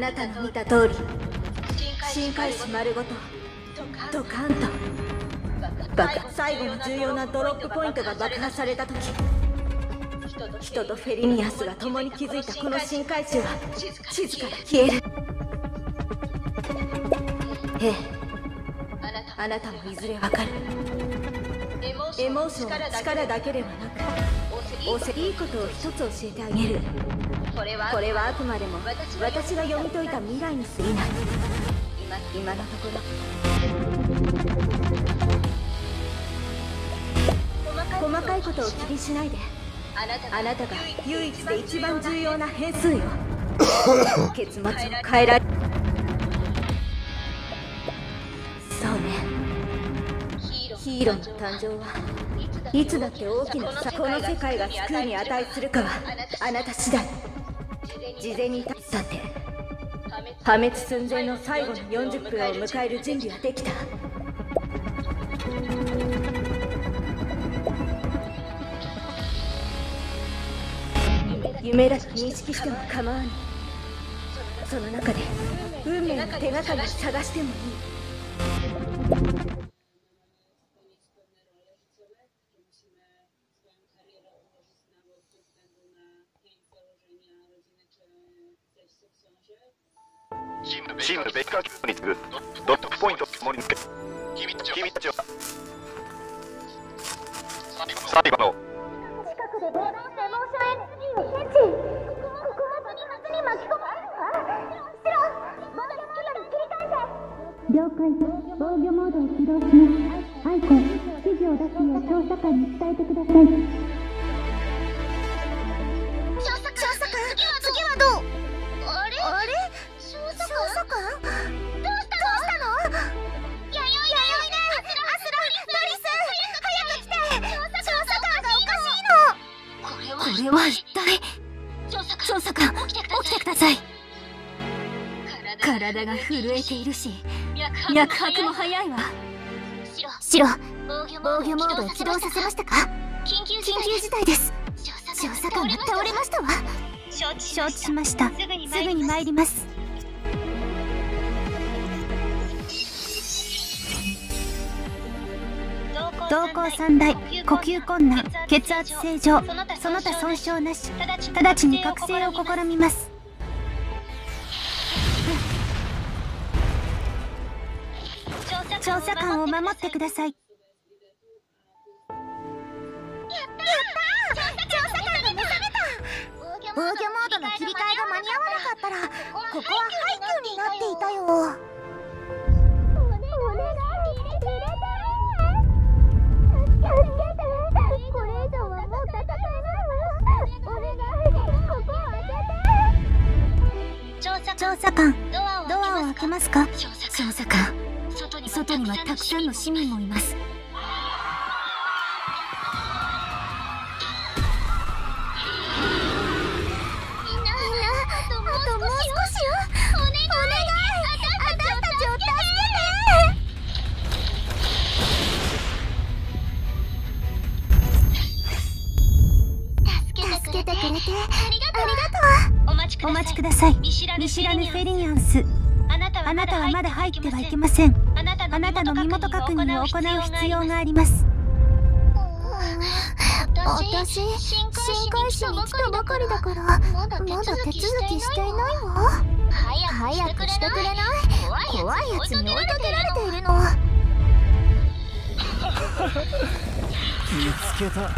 あなたの見た通り深海市丸ごとドカンと爆最後の重要なドロップポイントが爆破された時人とフェリニアスが共に築いたこの深海市は地図から消える。ええ。あなたもいずれわかる。エモーションは力だけではなくいいことを一つ教えてあげる。これはこれはあくまでも私が読み解いた未来に過ぎない。今今のところ。細かいことを気にしないで。あなたが唯一で一番重要な変数よ。結末を変えられそうね。ヒーローの誕生はいつだって大きなこの世界が救うに値するかはあなた次第事前にさて。破滅寸前の最後の40分を迎える準備はできた。夢だと認識しても構わないその中で運命の手がかりを探してもいい。チームベッカー級に次ぐドットポイントを盛り付け君たちは。最後の。近くでデーモーション NG を検知ここまでに夏に巻き込まれるわシロモードモードに切り替えて了解防御モードを起動しますアイコ指示を出すよう調査官に伝えてください調査官次はど調査官起きてください。体が震えているし脈拍も速い。わ。シロ防御モードを起動させましたか？緊急事態です。調査官が倒れましたわ。承知しました。すぐに参ります瞳孔三大呼吸困難血圧正常その他損傷なし直ちに覚醒を試みます。調査官を守ってください。防御モードの切り替えが間に合わなかったらここは廃墟になっていたよ調査官。ドアを開けますか？調査官。外にはたくさんの市民もいます。みんなあともう少しよ。お願い。私たちを助けて。助けてくれて。ありがとうお待ちください。見知らぬフェリニャンス。あなたはまだ入ってはいけません。あなたの身元確認を行う必要があります。私深海市に来たばかりだからまだ手続きしていないわ。早くしてくれない？怖いやつに追いかけられているの。見つけた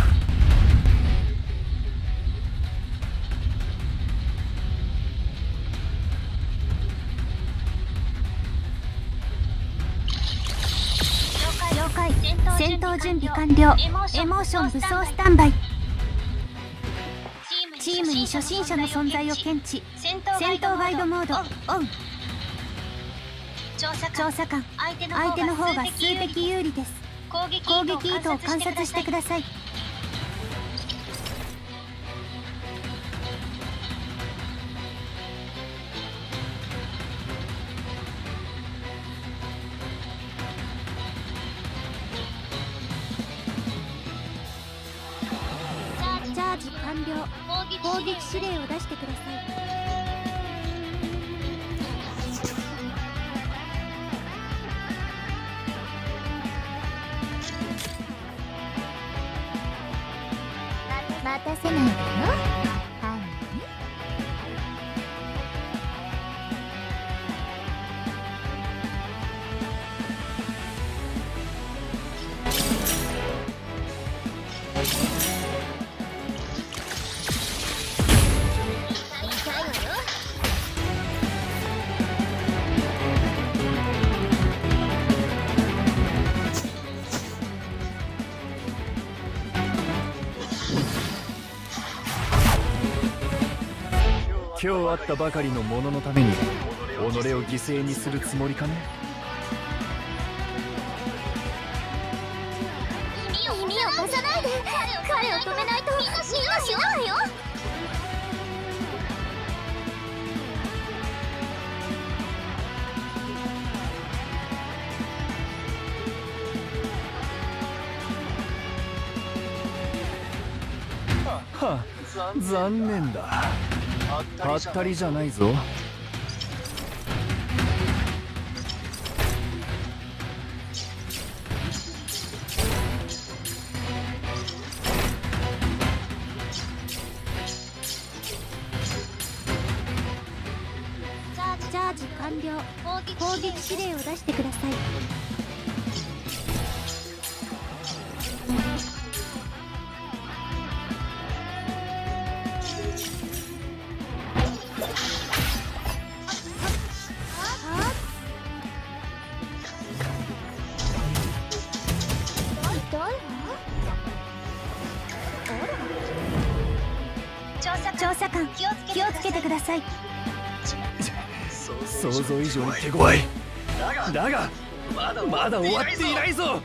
戦闘準備完了。エモーション武装スタンバイ。チームに初心者の存在を検知。戦闘ガイドモード。オン。調査官。相手の方が数的有利です。攻撃意図を観察してください。わったばかりの者のために己を犠牲にするつもりかね？ったりじゃないぞ。上に手強い。だがまだ終わっていないぞ。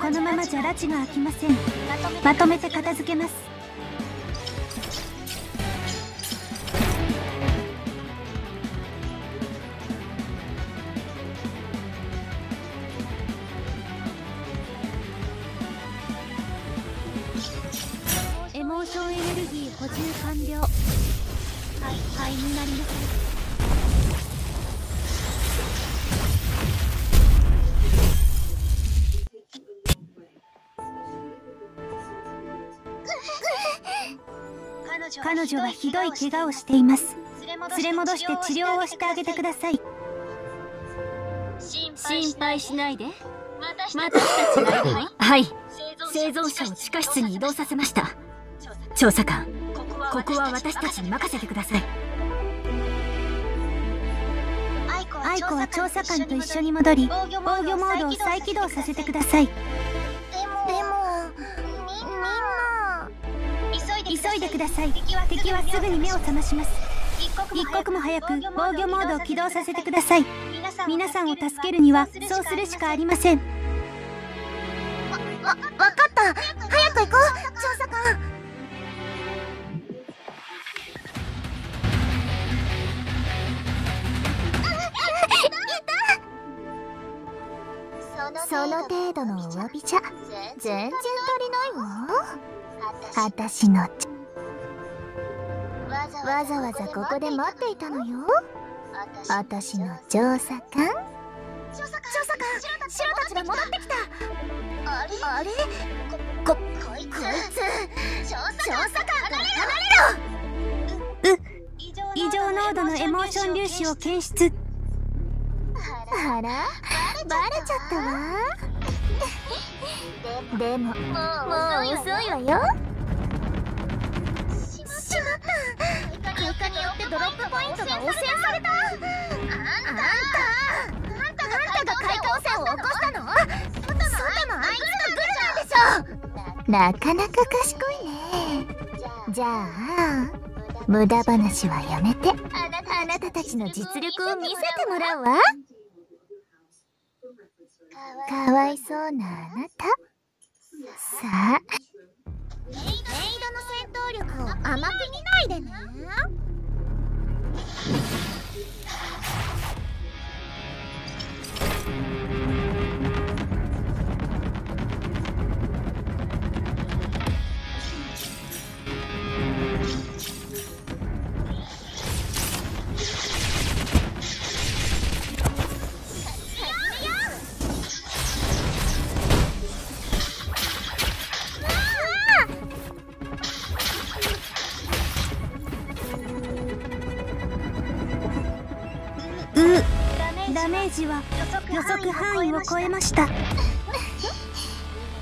このままじゃ拉致が開きません。まとめて片付けます。エモーションエネルギー補充完了。はいはいになりなさ彼女はひどい怪我をしています。連れ戻して治療をしてあげてください。心配しないで。私たちがいるわはい。生存者を地下室に移動させました。調査官。ここは私たちに任せてください。アイコは調査官と一緒に戻り防御モードを再起動させてください急いでください。敵はすぐに目を覚まします。一刻も早く防御モードを起動させてください。皆さんを助けるにはそうするしかありません。わ、わかった早く行こう調査官その程度のお詫びじゃ全然足りないわ私のち。わざわざここで待っていたのよ。私の調査官。調査官シロたちが戻ってきた。あれ？こ、こ、こいつこいつ。調査官から離れろ！異常濃度のエモーション粒子を検出あらバレちゃったわ。でももう遅いわよ。しまった。開花によってドロップポイントが汚染された。あんたあんたあんたが開花汚染を起こしたの？外のあいつがグルなんでしょ。なかなか賢いね。じゃあ無駄話はやめて。あなたたちの実力を見せてもらうわかわいそうなあなた。さあメイドの戦闘力を甘く見ないでね。ダメージは予測範囲を超えました。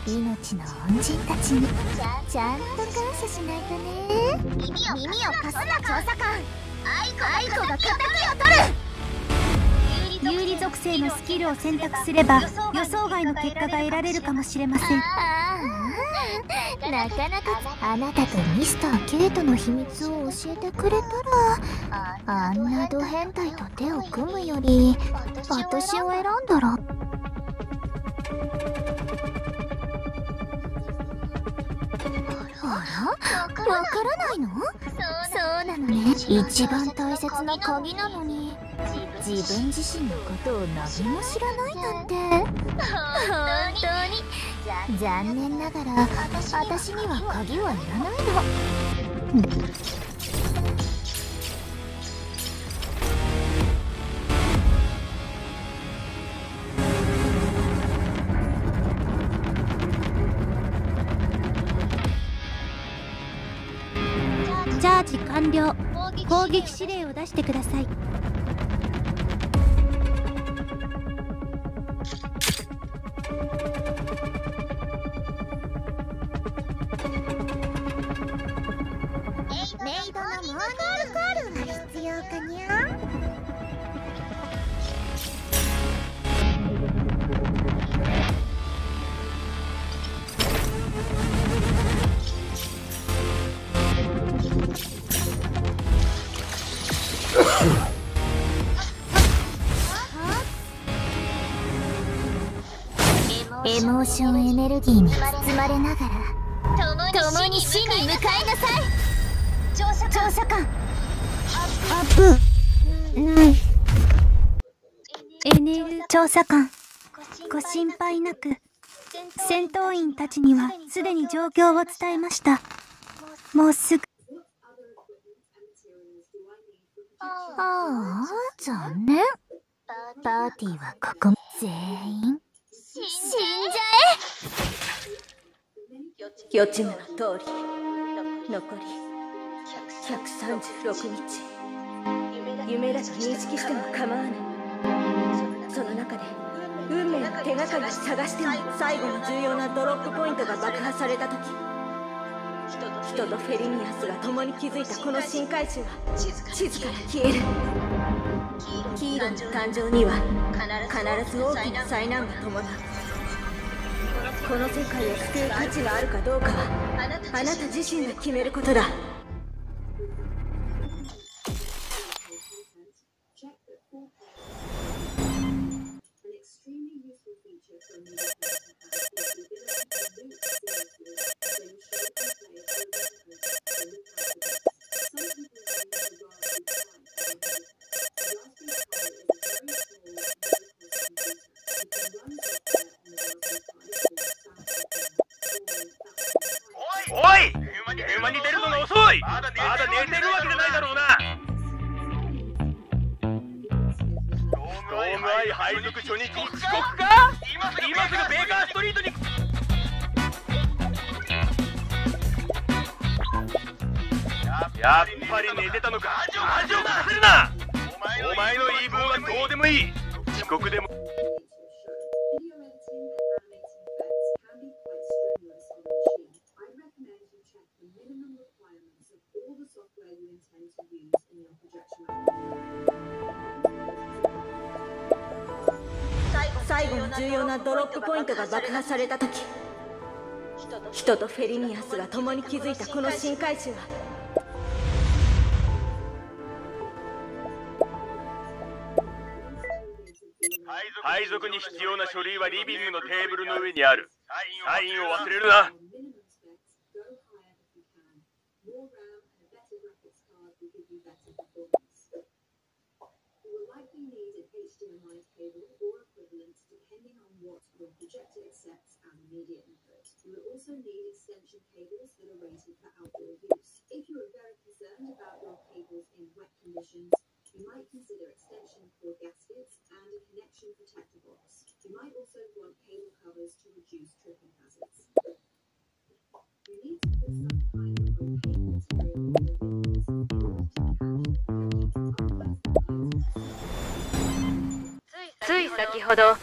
命の恩人たちに。ちゃんと感謝しないとね。耳を貸すな調査官。愛子が敵を取る。有利属性のスキルを選択すれば予想外の結果が得られるかもしれません。なかなかあなたとミスター・ケイトの秘密を教えてくれたらあんなド変態と手を組むより私を選んだら。あら？わからないの？そうなのね。一番大切な鍵なのに自分自身のことを何も知らないなんて。本当に。残念ながら私には鍵はいらないの攻撃指令を出してください。心配なく戦闘員たちにはすでに状況を伝えました。もうすぐ。ああ残念。パーティーはここ全員。死んじゃえ。予知夢の通り。残り。136日。夢だと認識しても構わない。その中で。運命の手がかりを探しても最後の重要なドロップポイントが爆破された時人とフェリニアスが共に築いたこの新回収は地図から消える。ヒーローの誕生には必ず大きな災難が伴う。この世界を救う価値があるかどうかはあなた自身が決めることだ。された時人とフェリニアスが共に築いたこの新回収は配属に必要な書類はリビングのテーブルの上にある。サインを忘れるな。media input. You will also need extension cables that are rated for outdoor use. If you are very concerned about your cables in wet conditions, you might consider extension cord gaskets and a connection protector box. You might also want cable covers to reduce tripping hazards. You need to put some kind of opaque material in your windows in order to catch and keep otherwise the light 先ほど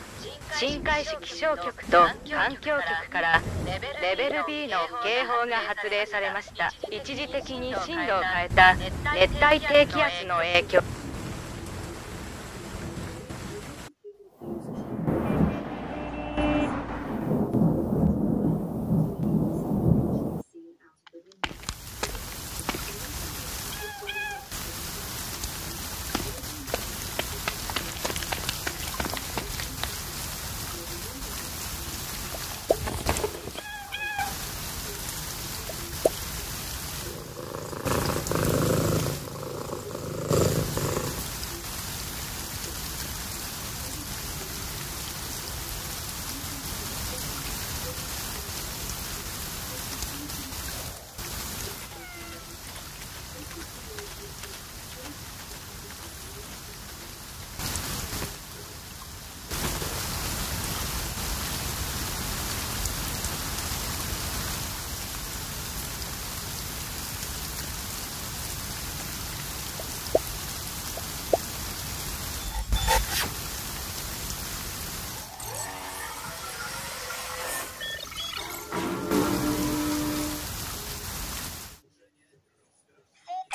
深海市気象局と環境局からレベル B の警報が発令されました。一時的に進路を変えた熱帯低気圧の影響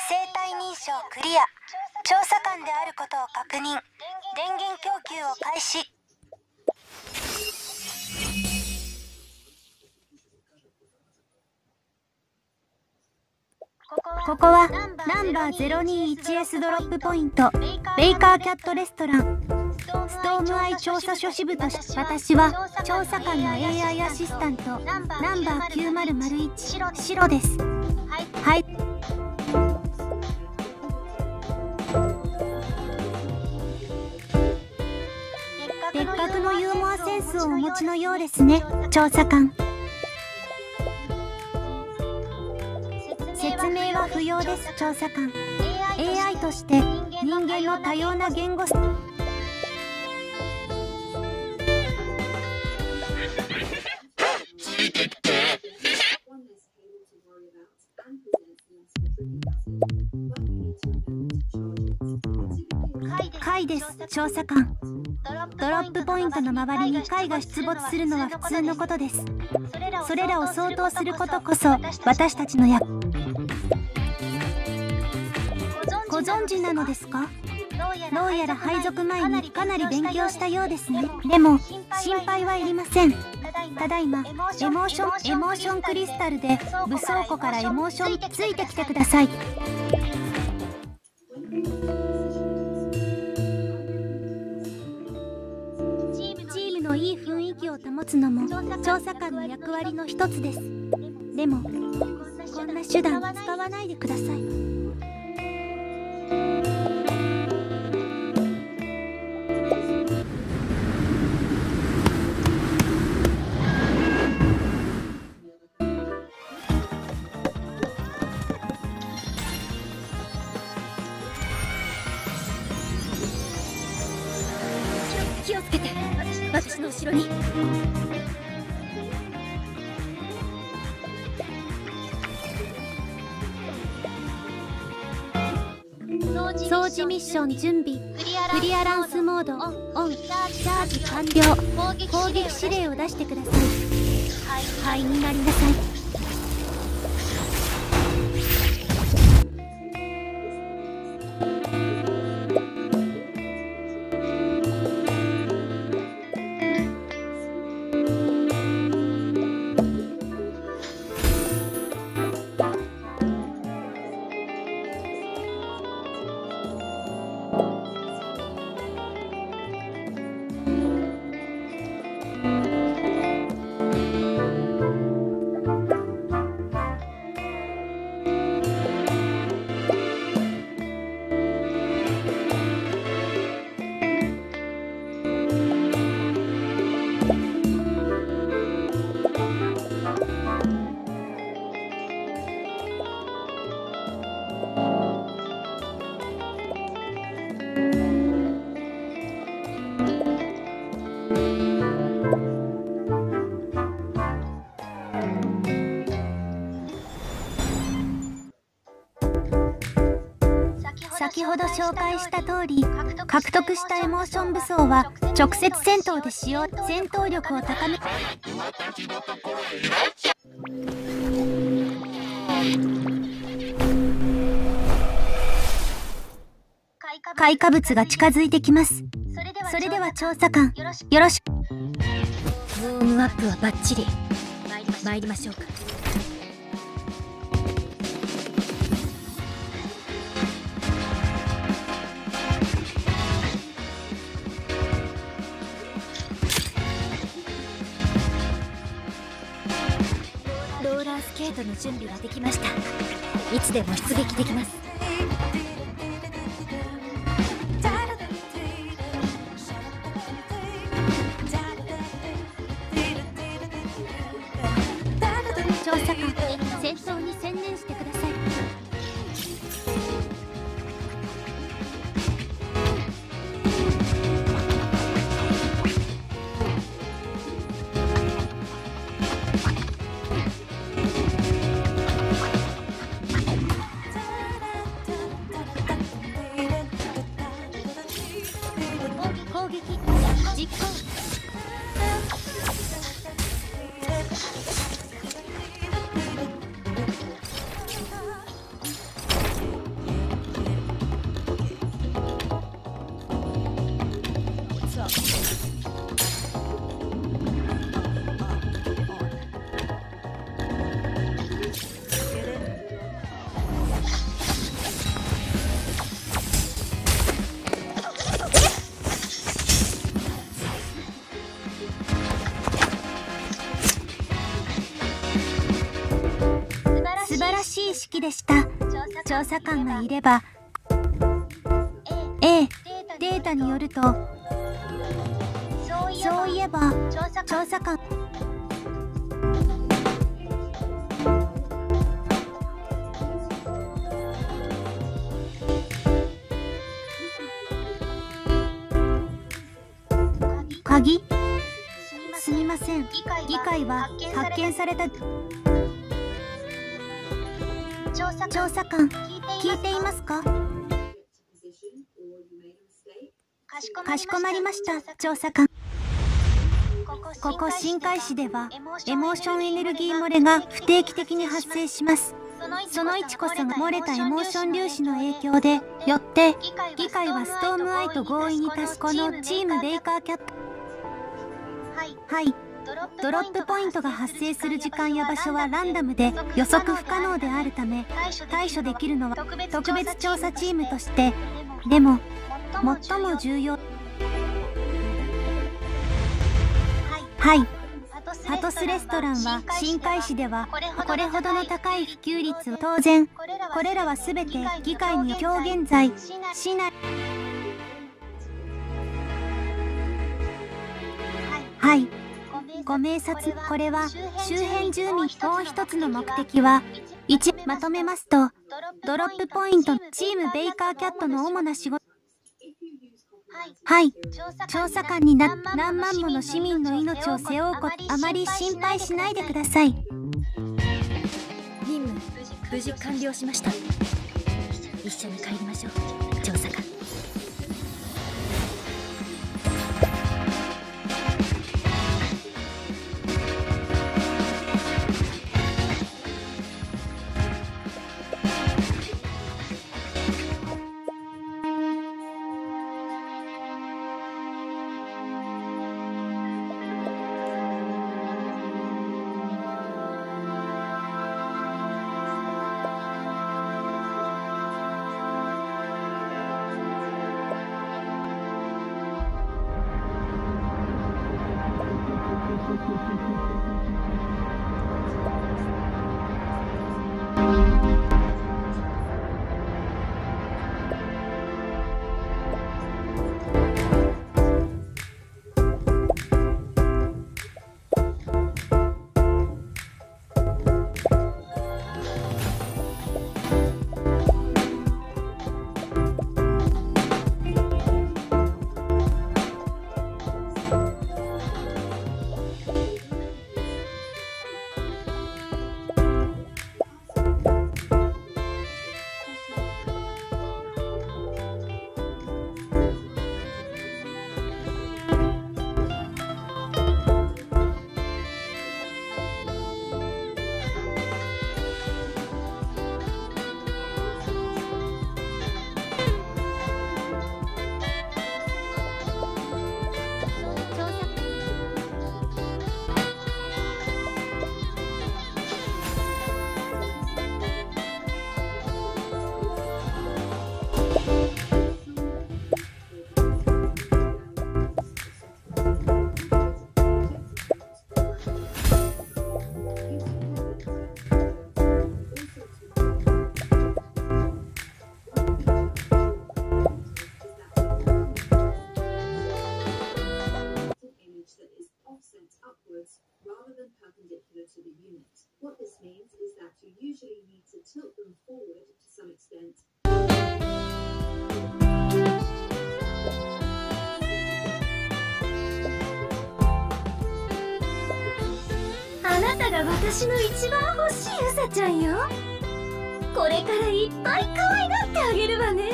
生体認証クリア調査官であることを確認電源供給を開始ここはナンバー 021S ドロップポイント。ベイカーキャットレストラン。ストームアイ調査所支部とし私は調査官の AI アシスタント。ナンバー9001白です。はい。別格のユーモアセンスをお持ちのようですね調査官要です。調査官。AI として人間の多様な言語。貝です。調査官。ドロップポイントの周りに貝が出没するのは普通のことです。それらを相当すること。こそ私たちの役。ご存知なのですか？どうやら配属前にかなり勉強したようですね。でも心配はいりません。ただいまエモーションエモーションクリスタルで武装庫からエモーションついてきてください。チームのいい雰囲気を保つのも調査官の役割の一つです。でもこんな手段使わないでください気をつけて。私の後ろに。掃除ミッション準備。クリアランスモード。オン。チャージ完了。攻撃指令を出してください。灰になりなさい紹介した通り獲得したエモーション武装は直接戦闘で使用戦闘力を高め開花物が近づいてきます。それでは調査官よろしく。ウォームアップはバッチリ。参りましょうか。ラースケートの準備ができました。いつでも出撃できます。でした。調査官がいれば A データによるとそういえば調査官。鍵？すみません。議会は発見された査官聞いていますか？かしこまりました。調査官。ここ深海市ではエモーションエネルギー漏れが不定期的に発生します。その位置こそが漏れたエモーション粒子の影響でよって議会はストームアイと合意に達しこのチームベイカーキャット。はいドロップポイントが発生する時間や場所はランダムで予測不可能であるため対処できるのは特別調査チームとしてでも最も重要はいハトスレストランは深海市ではこれほどの高い普及率を当然これらは全て議会に今日現在市内はい。ご明察これは周辺住民もう一つの目的は1まとめますとドロップポイントチームベイカーキャットの主な仕事。はい。調査官にな何万もの市民の命を背負うことあまり心配しないでください。任務無事完了しました。一緒に帰りましょう 私の一番欲しいウサちゃんよ。これからいっぱい可愛がってあげるわね。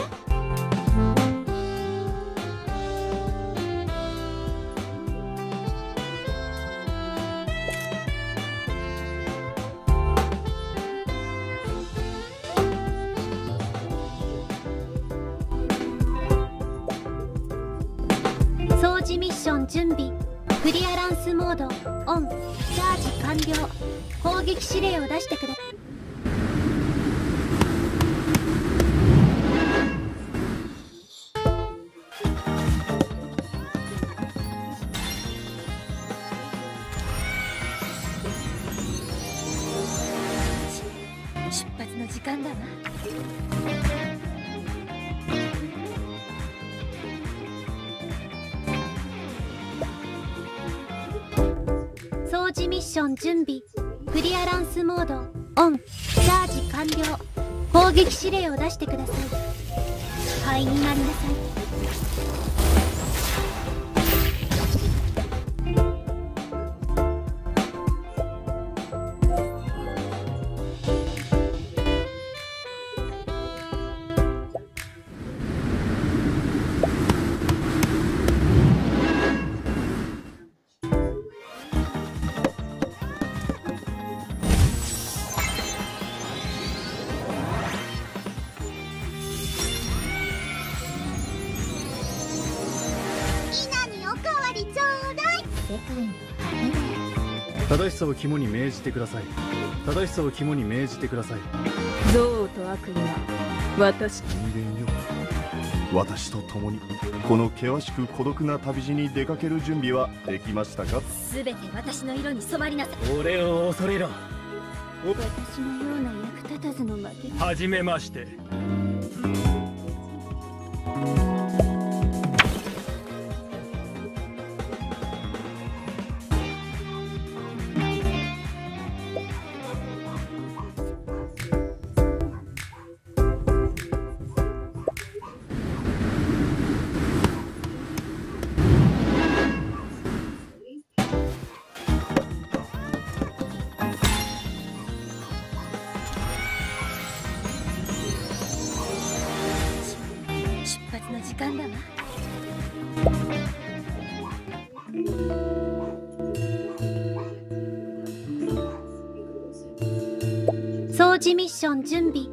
完了。攻撃指令を出してください。灰になりなさい。さを肝に銘じてください。正しさを肝に銘じてください。憎悪と悪意は私。人間よ私と共にこの険しく孤独な旅路に出かける準備はできましたか？全て私の色に染まりなさい。俺を恐れろ。私のような役立たずの負け。はじめましてミッション準備。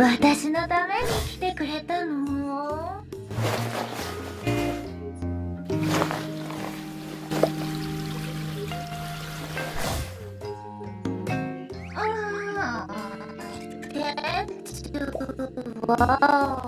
私のために来てくれたの。あー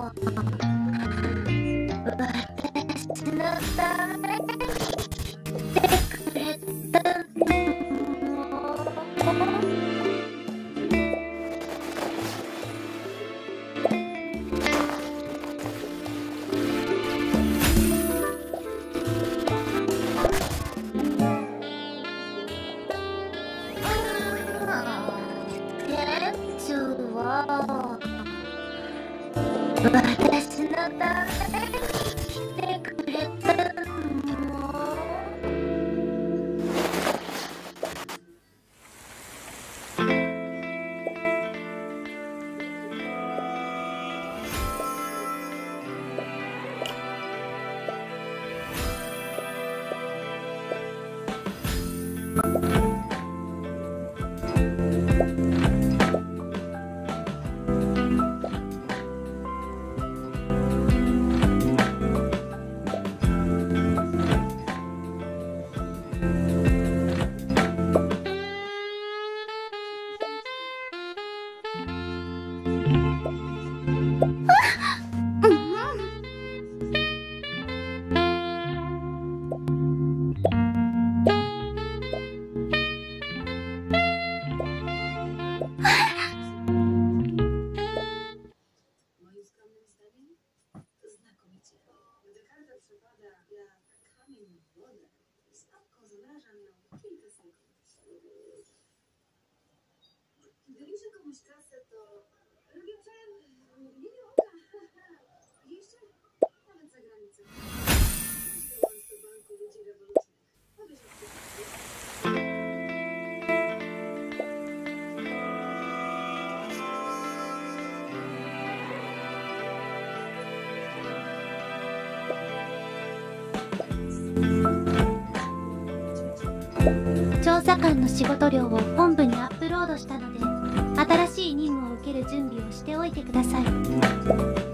店長は私調査官の仕事量を本部にアップロードしたので新しい任務を受ける準備をしておいてください。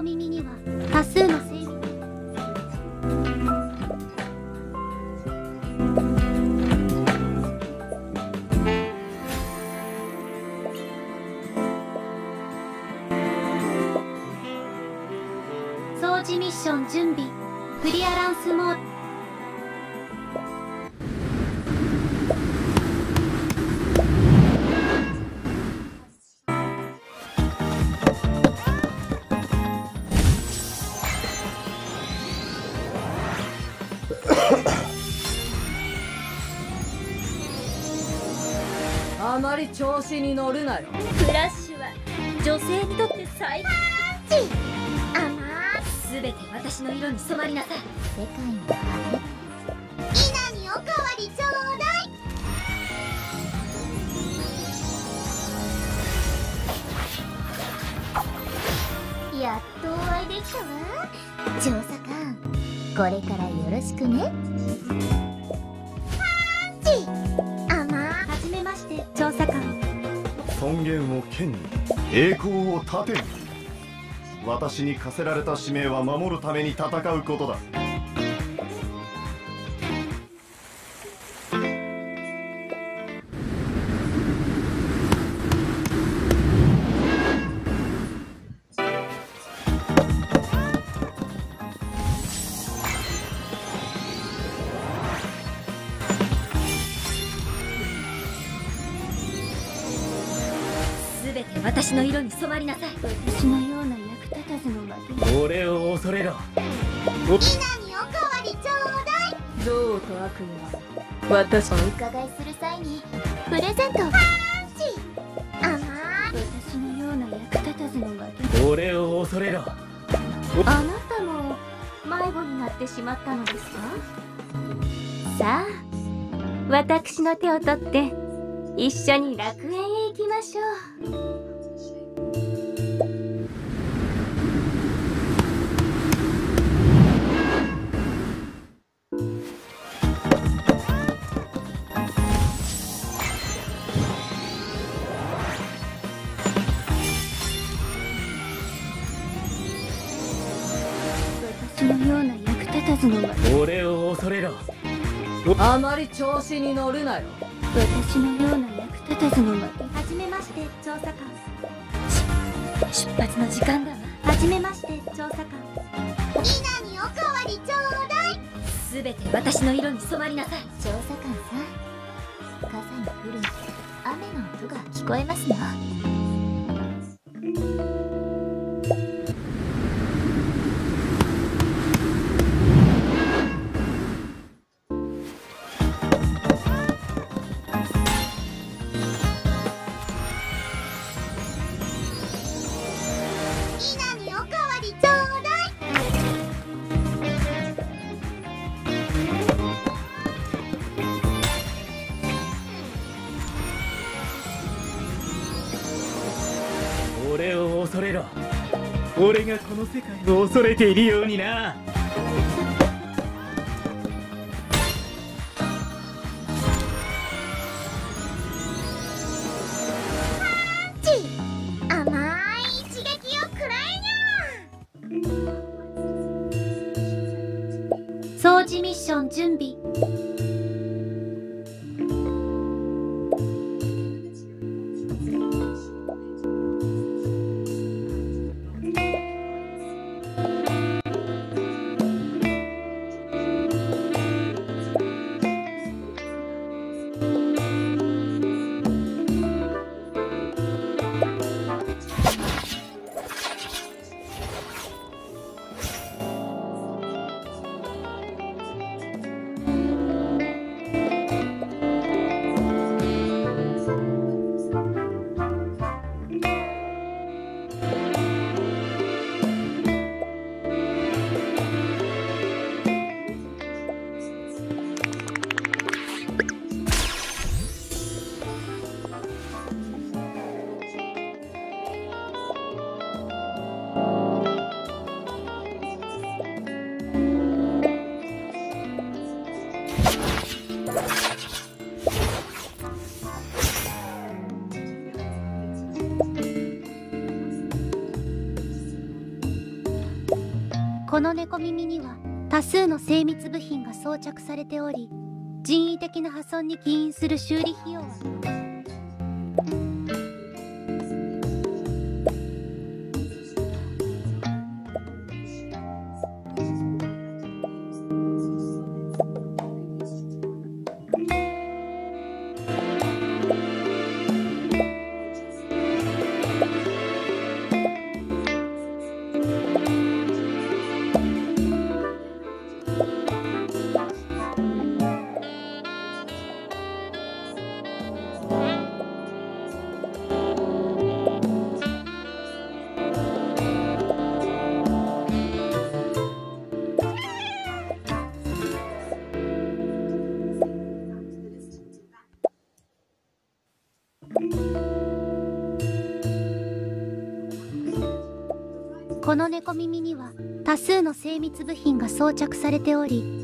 この猫耳には多数の整備掃除ミッション準備。クリアランスモード。り調子に乗るなよ。フラッシュは女性にとって最チあますべて私の色に染まりなさい。世界の稲におかわりちょうだい。やっとお会いできたわ。調査官これからよろしくね。栄光を盾に私に課せられた使命は守るために戦うことだ。私の色に染まりなさい。私のような役立たずの負け。俺を恐れろ。みんなにおかわりちょうだい。憎悪と悪意は私お伺いする際にプレゼントンチ甘い。私のような役立たずの負け。俺を恐れろ。あなたも迷子になってしまったのですか？さあ私の手を取って一緒に楽園へ行きましょうあまり調子に乗るなよ。私のような役立たずの負けはじめまして調査官。出発の時間だわ。はじめまして調査官。みんなにおかわりちょうだい。すべて私の色に染まりなさい。調査官さん傘に降る雨の音が聞こえますな恐れているようにな。の猫耳には多数の精密部品が装着されており人為的な破損に起因する修理費用は猫耳には多数の精密部品が装着されており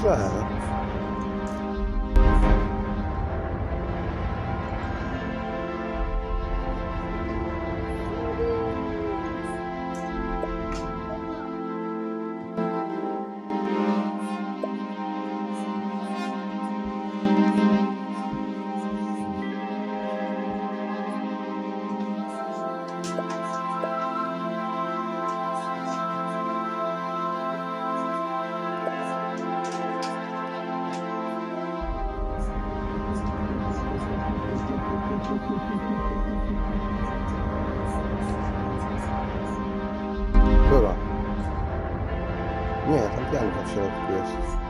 far. Chyba. Nie, tam pianka w środku jest.「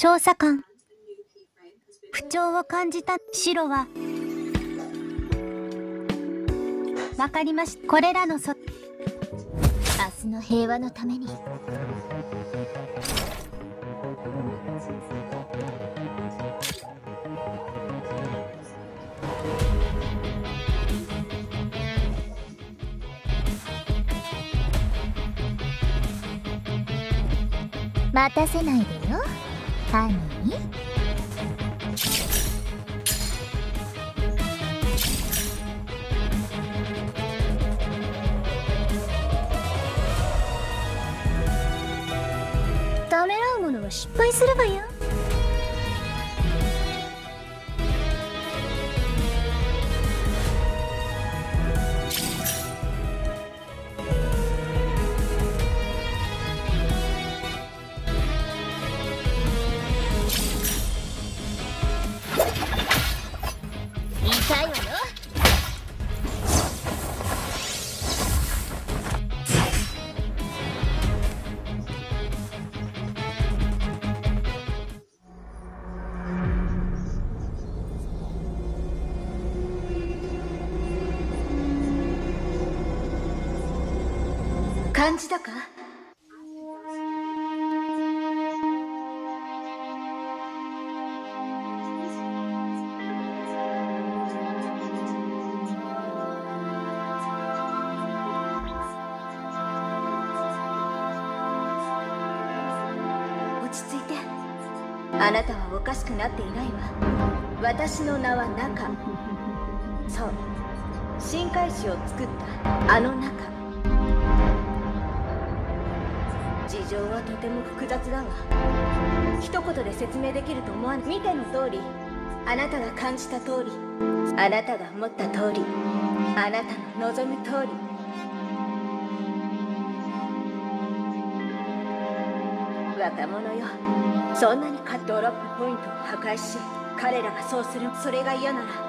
調査官。不調を感じた白はわかりましたこれらのそ明日の平和のために。待たせないでよ。ハニーためらうものは失敗するわよ。感じたか？落ち着いて。あなたはおかしくなっていないわ。私の名は中。そう。深海市を作った。あの中。情はとても複雑だわ一言で説明できると思わない。見ての通りあなたが感じた通りあなたが思った通りあなたの望む通り。若者よそんなにカドロップポイントを破壊し彼らがそうする。それが嫌なら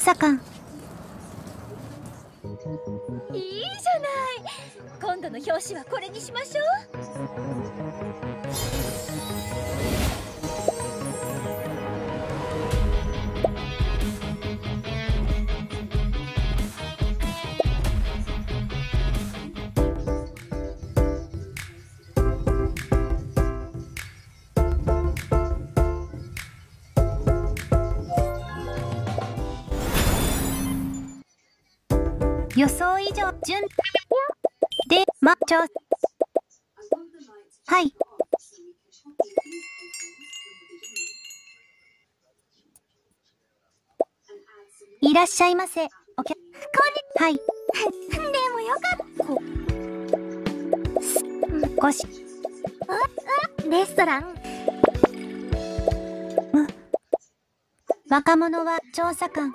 査官。いいじゃない。今度の表紙はこれにしましょう。想以上順でまちょはい。い。らっしゃい。ませお客こんはい。でもよかったごしあレストラン若者は調査官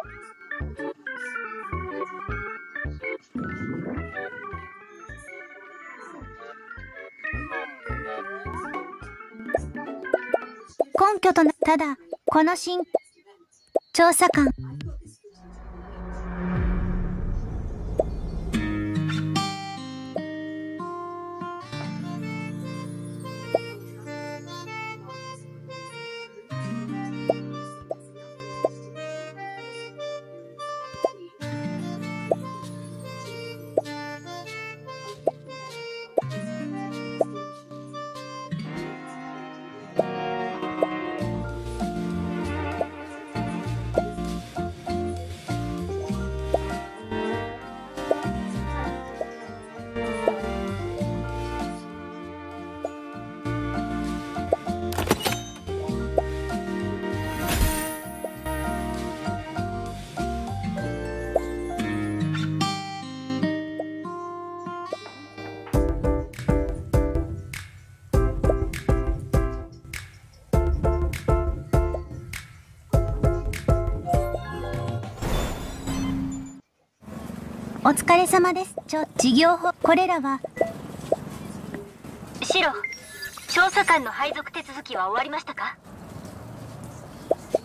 ただこの新調査官疲れ様です。ちょ事業法これらは？シロ調査官の配属手続きは終わりましたか？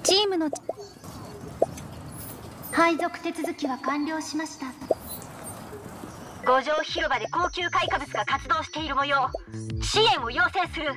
チームの配属手続きは完了しました。五条広場で高級開花物が活動している模様支援を要請する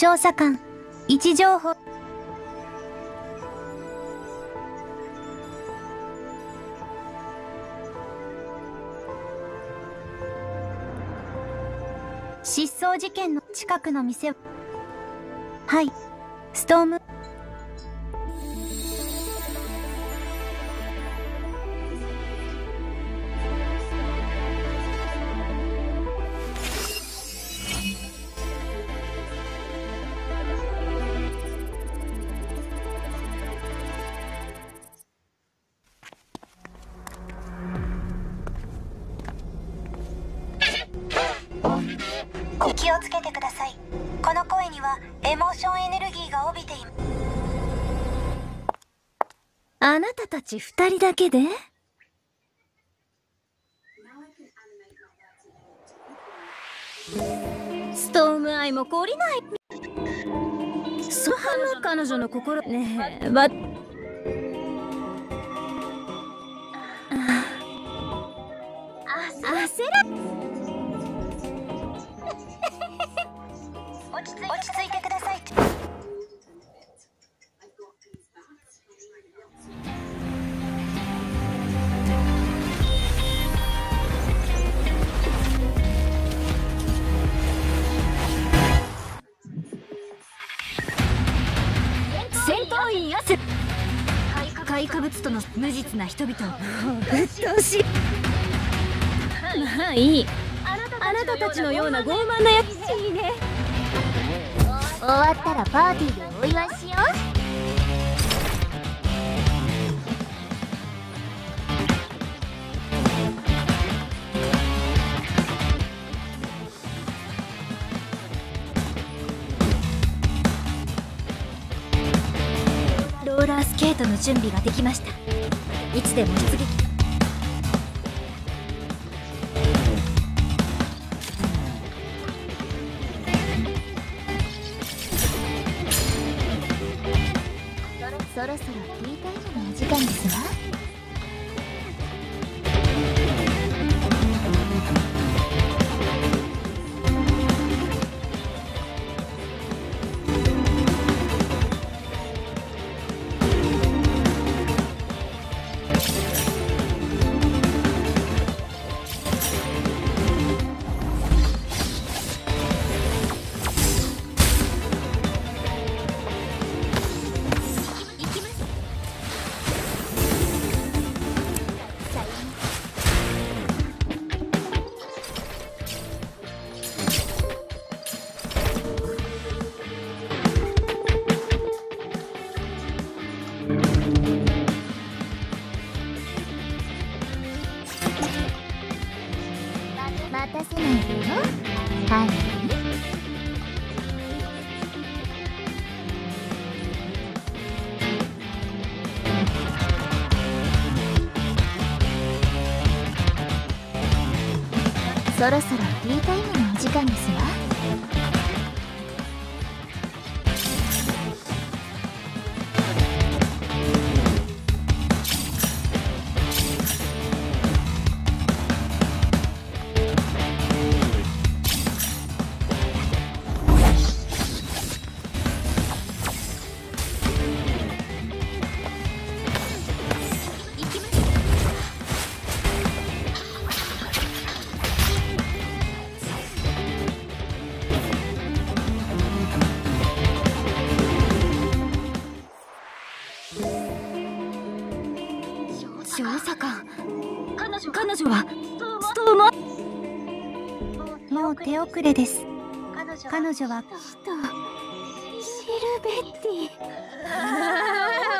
調査官。位置情報。失踪事件の近くの店はい。ストーム。ち二人だけで？ストーム愛も懲りない。その彼女の心。ねえわ焦ら。落ち着落ち着いて無実な人々。をぶっ通しまあいい。あなたたちのような傲慢なやついい。ね終わったらパーティーでお祝いしよローラースケートの準備ができましたいつでも出撃そろそろムもう手遅れです。彼女はシルベッティ。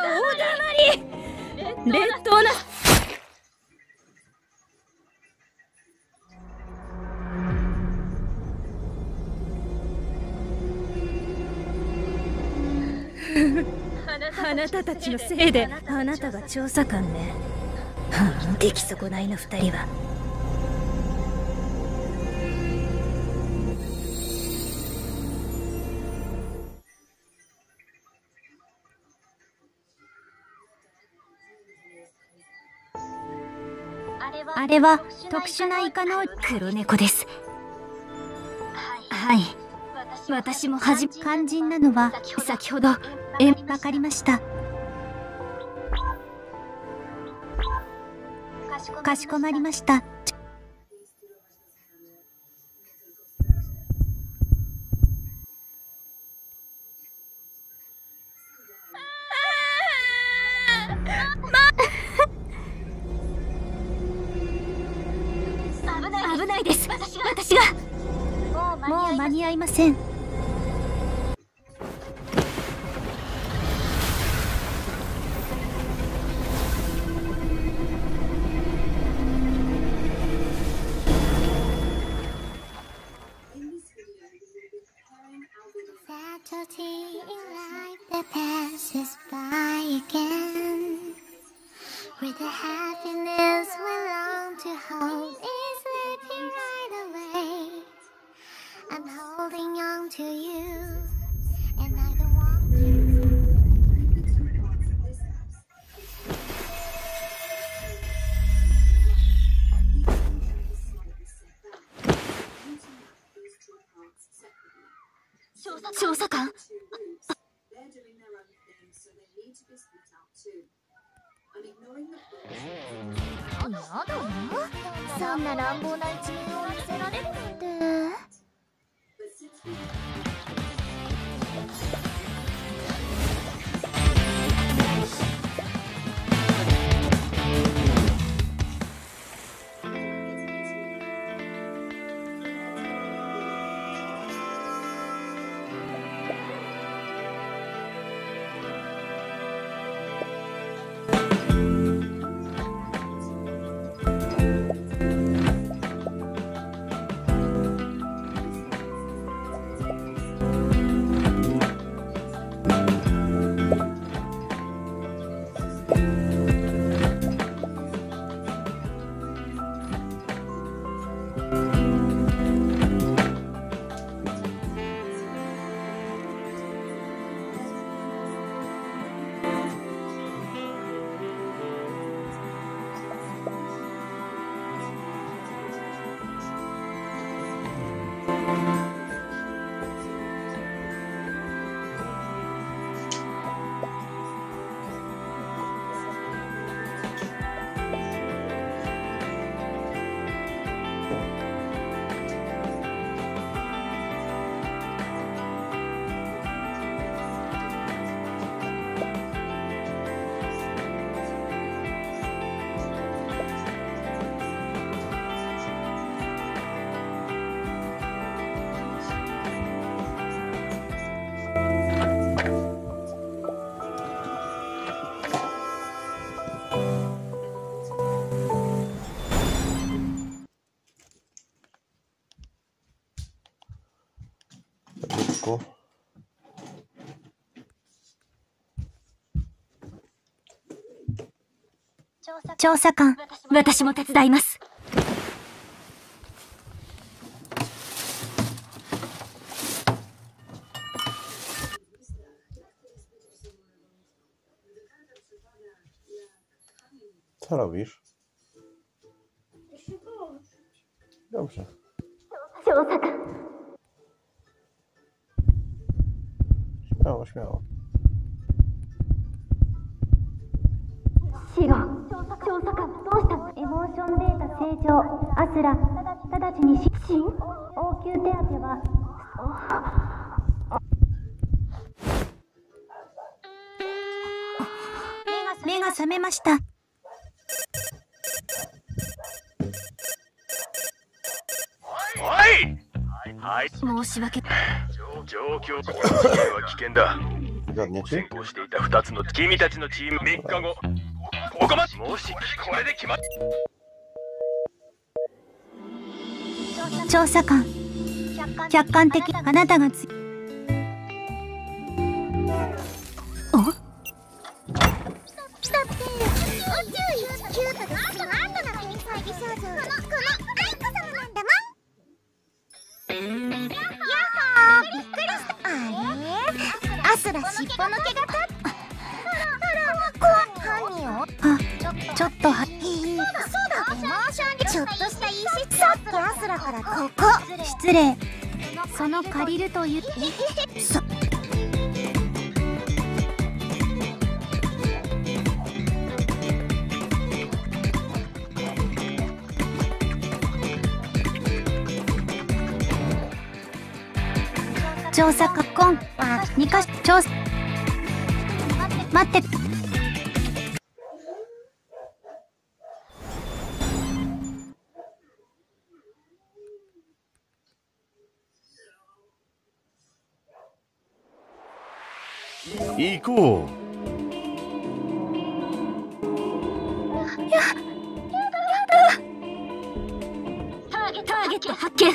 大黙り劣等な。あなたたちのせいであなたが調査官ね。はあ出来損ないの二人はれは特殊なイカの黒猫です。はい。私もはじ肝心なのは先ほどえわかりました。かしこまりました間調査官私も手伝いますう Co robisz? Dobrze. 調査官 Śmiało, śmiało. シロ。調査官どうしたの？エモーションデータ正常アスラ直ちに失神応急手当は？目が覚めました。おい！はい申し訳。状況は危険だ?先行していた2つの君たちのチーム3日後ここまでもしこれで決まっ調査官。客観的。あなたがつお？したってアイコ様なんだもんやっほーびっくりした。あれ？アスラ尻尾の毛が立っあちょっとはへえそうだエモーションちょっとしたいいしさっきアスラからここ失礼その借りるというそ調査かコンあ二か調査待って行こう。ややだターゲット発見。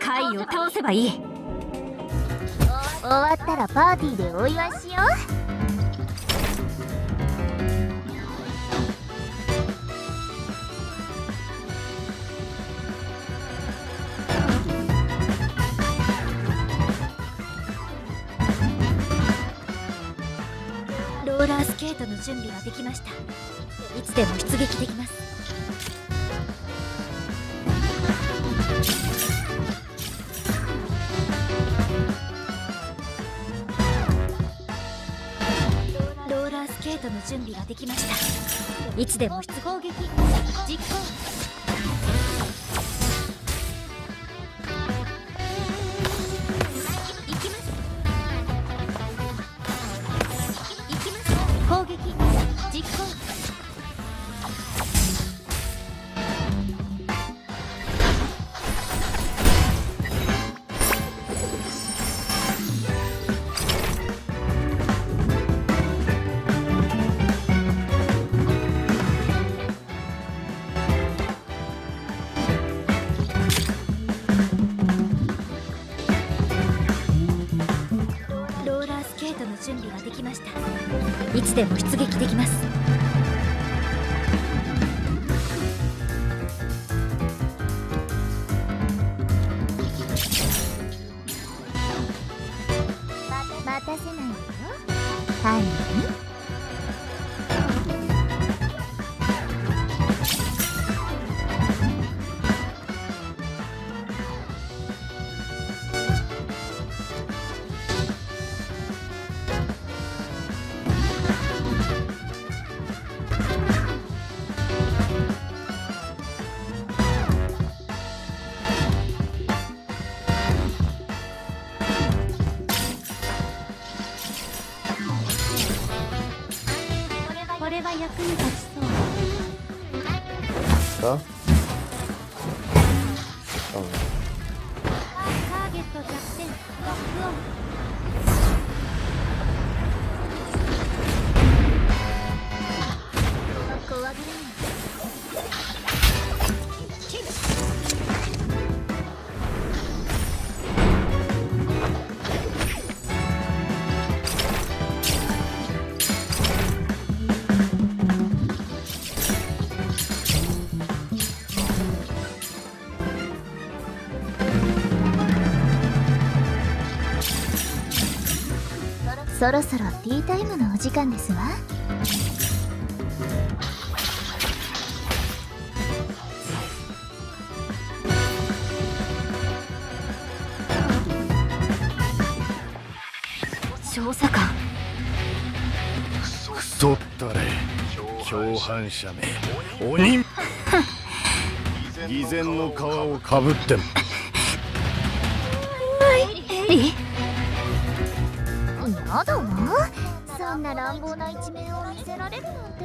怪を倒せばいい。終わったらパーティーでお祝いしよローラースケートの準備はできました。いつでも出撃できます。ローラースケートの準備ができました。いつでも出攻撃。実行。したそろそろティータイムのお時間ですわ。調査官。クソったれ。共犯者め。鬼。偽善の皮をかぶってもな乱暴な一面を見せられるなんて.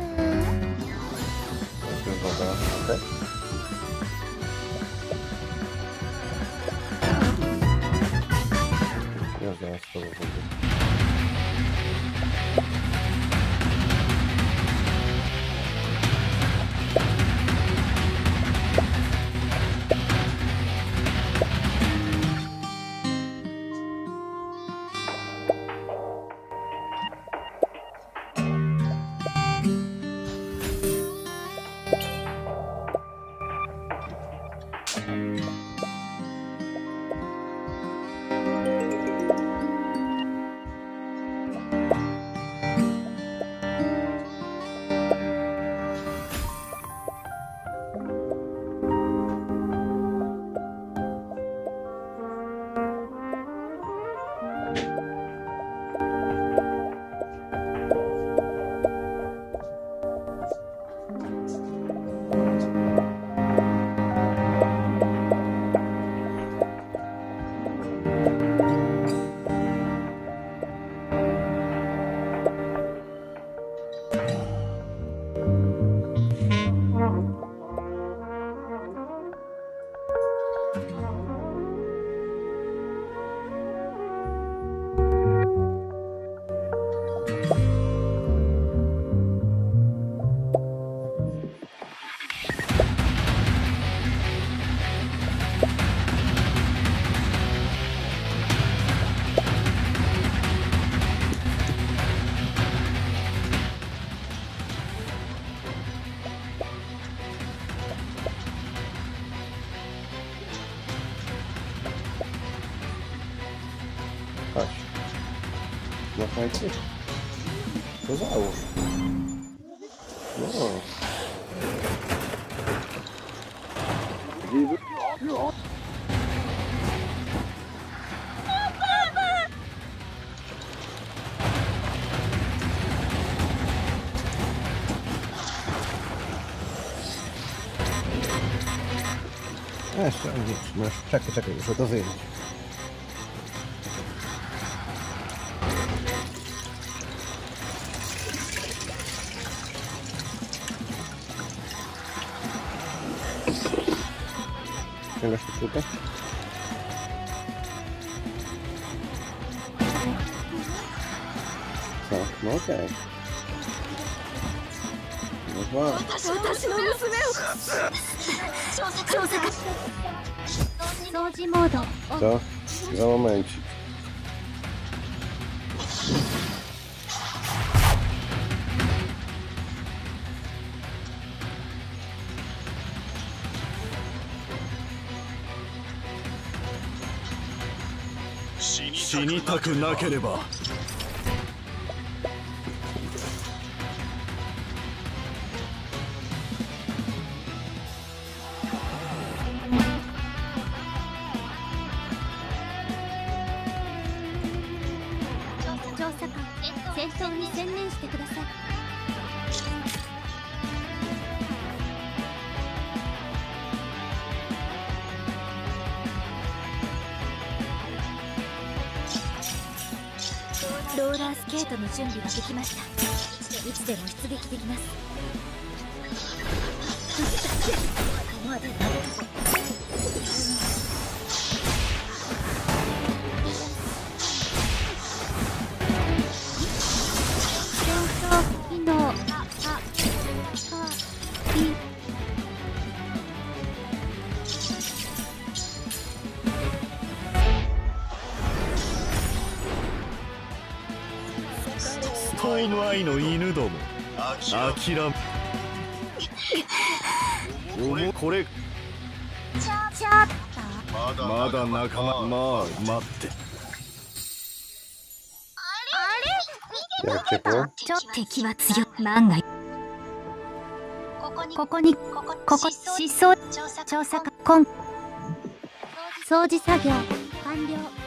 Jeszcze, nie, masz, czekaj, czekaj, muszę to wyjąć. 掃除モード Co? Za momencik. "きました。諦め。おもこれ。ちょちょっまだ仲間。まあ待って。やっちゃこうちょ敵は強い。万が一。ここに。ここ失踪。調査。官掃除作業。完了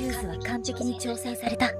スケートシューズは完璧に調整された。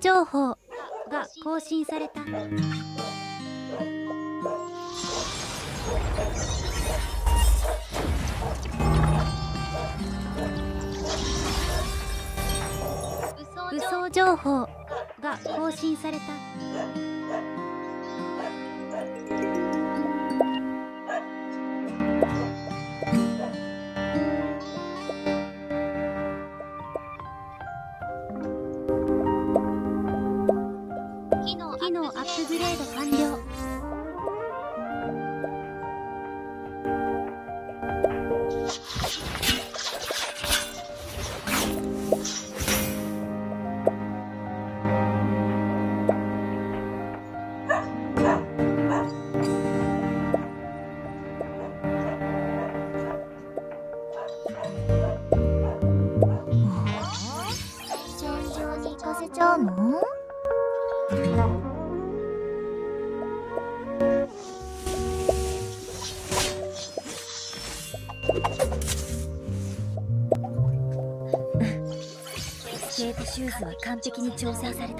情報が更新された。武装情報が更新された。直に調整された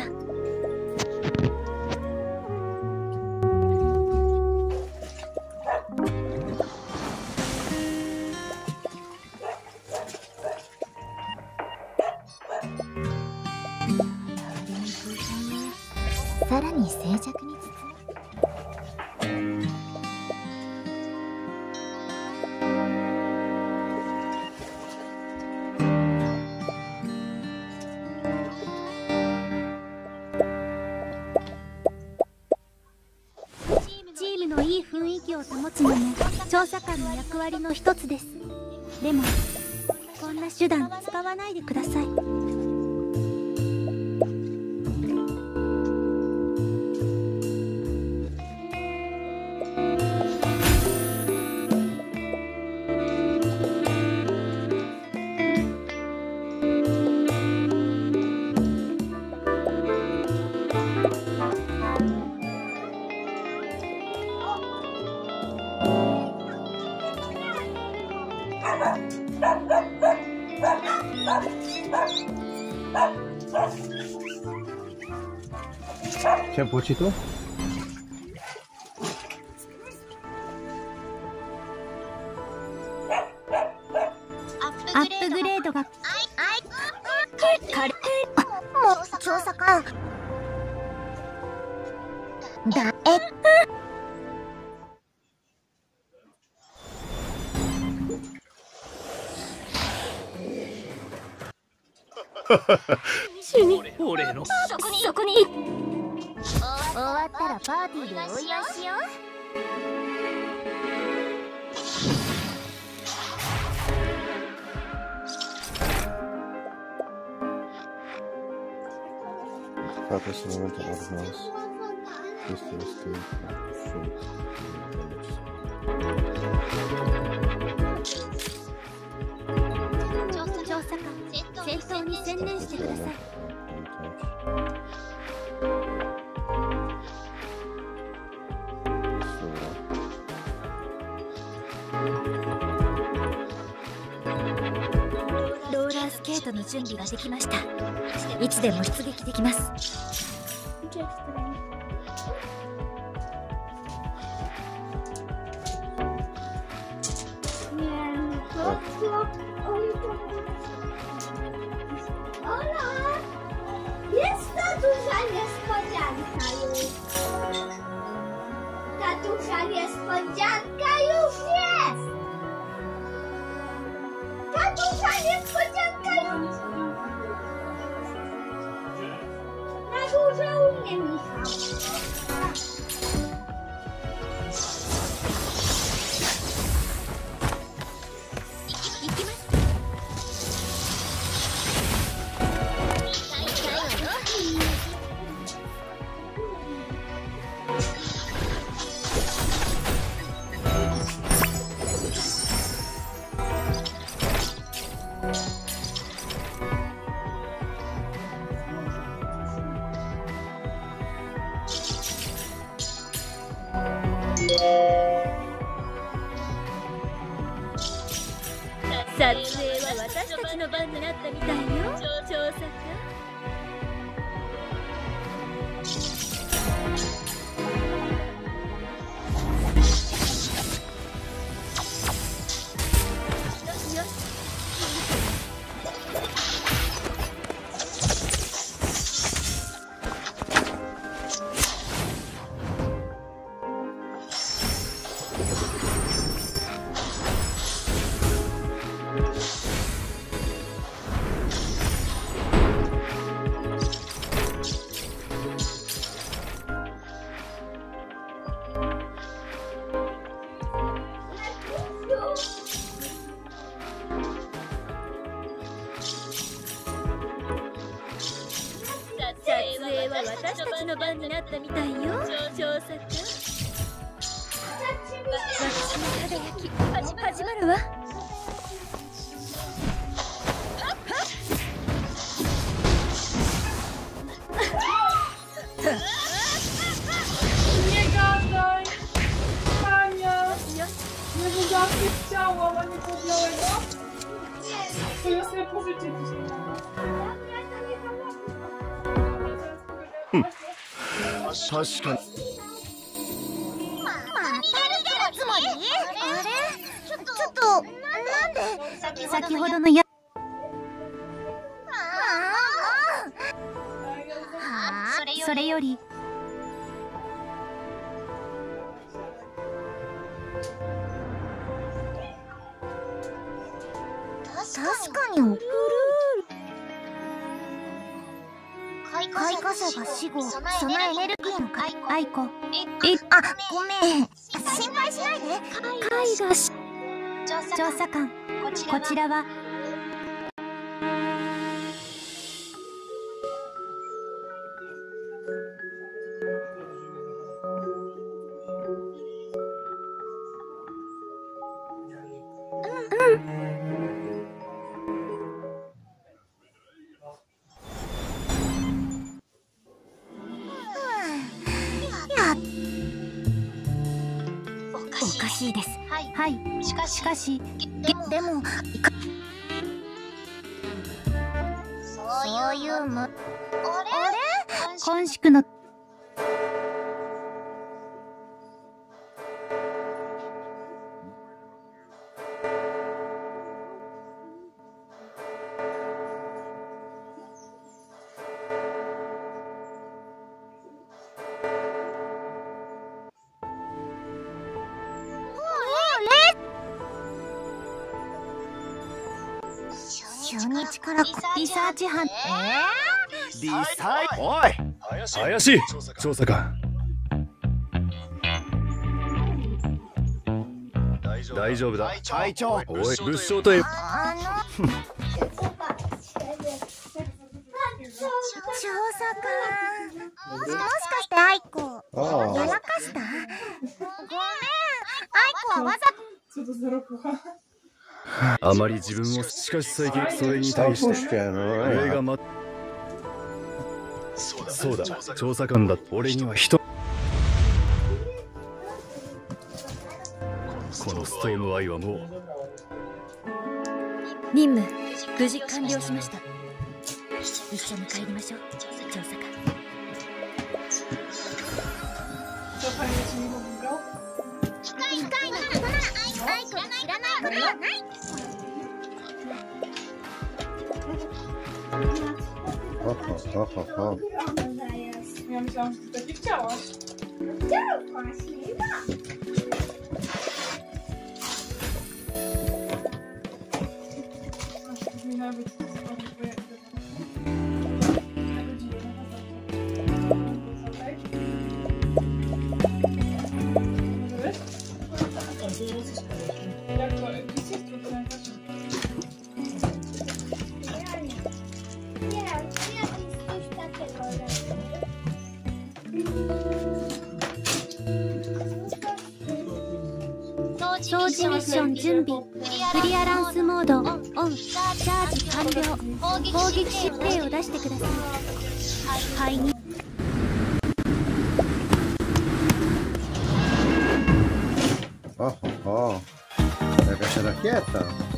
りの人 पहुँची तो? This Thursday at 4調査調査官戦闘に専念してくださいローラースケートの準備ができました。いつでも出撃できます。trzech stron. Nie, to, to, oni to... Ola! Jest to duża niespodzianka już. Ta duża niespodzianka. 念你まちらは。しかしそういうむあれ？今宿の初日からリサーチ班リサイおい怪しい。調査官。大丈夫だ。隊長。おい物証といえあの。調査官。もしかしてアイコ。やらかした？ごめん。アイコはわざ。ちょっと。あまり自分をしかし最近それに対して?俺がまそうだ調査官だ俺には人。このストームアイはもう。任務無事完了しました。一緒に帰りましょう。調査官。機械機械のことならアイコが知らない。ことはないははははみやみちゃん、出てきちゃうわ。掃準備クリアランスモード。オン。チャージ完了。攻撃指令を出してください。はいにはは Vai deixar ela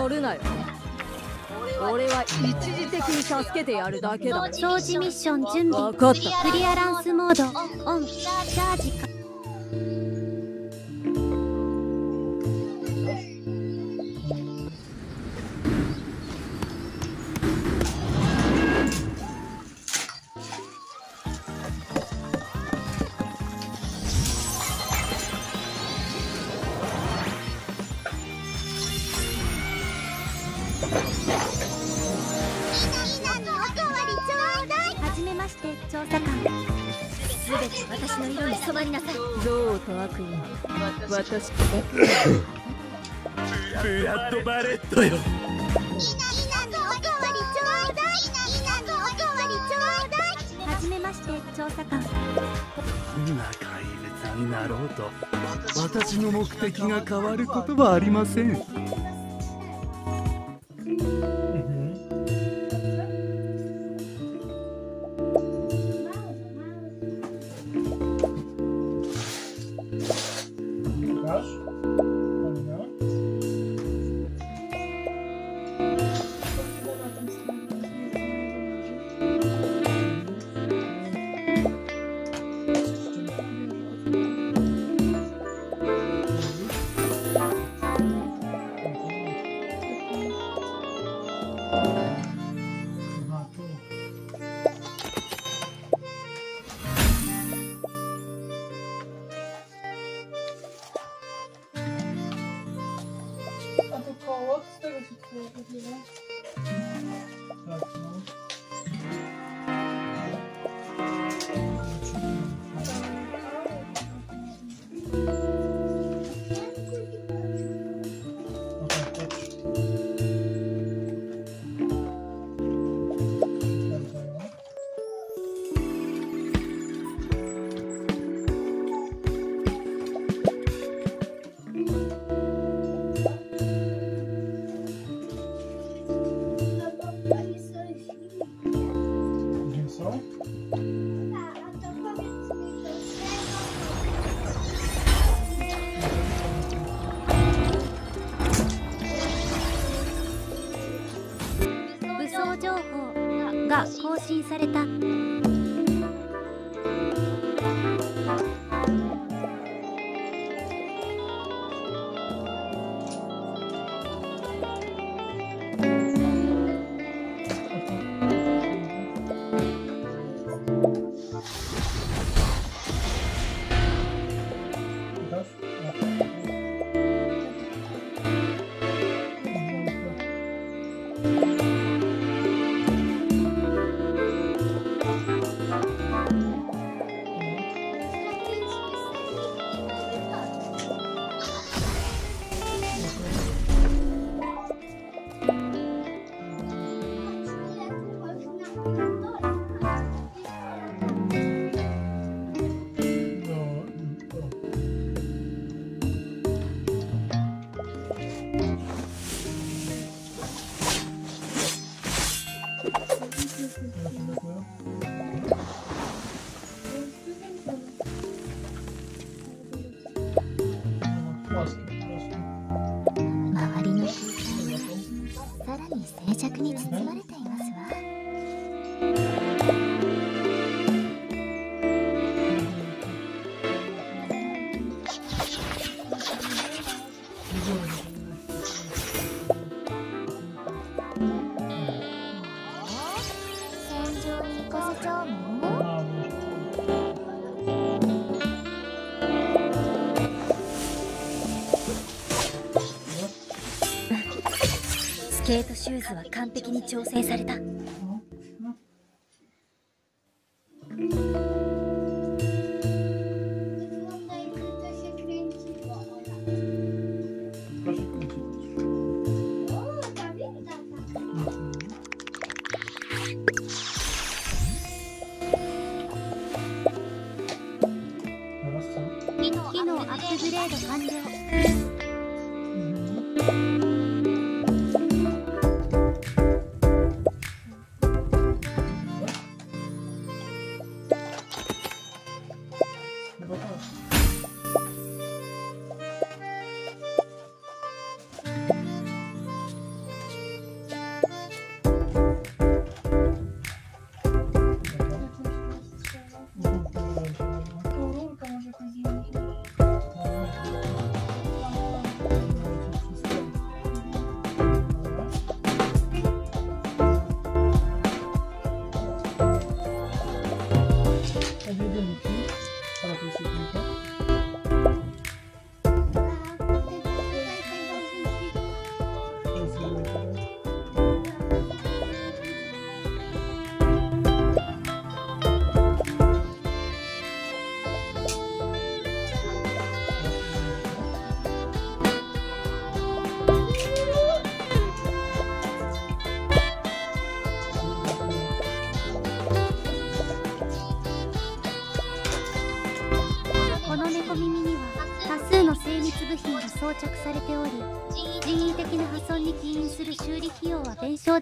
乗るなよ。俺は一時的に助けてやるだけだ。掃除ミッション準備。クリアランスモード私の色に染まりなさい。憎悪と悪意私。ブラッドバレットよ。はじめまして調査官。どんな怪物になろうと。私の目的が変わることはありません。シューズは完璧に調整された。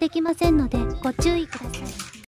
できませんので